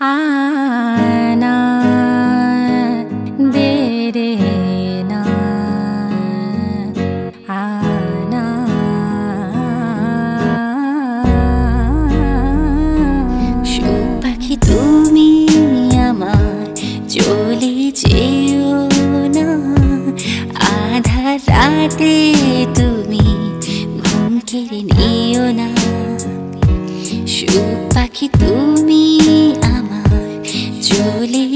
आना देरे ना। आना। সুখ পাখি তুমি আমার চলে যেও না। আধা রাতে তুমি ঘুম কেড়ে নিও না। সুখ পাখি তুমি ജോലി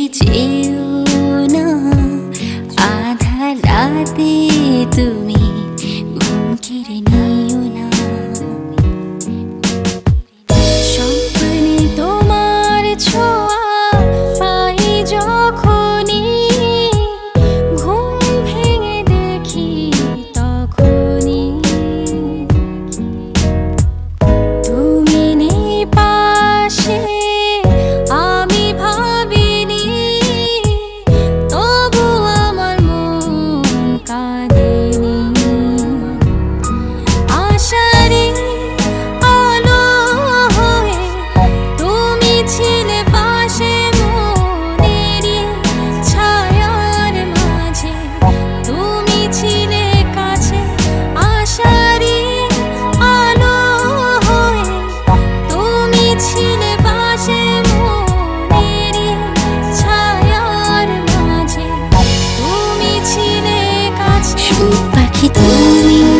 Keep doing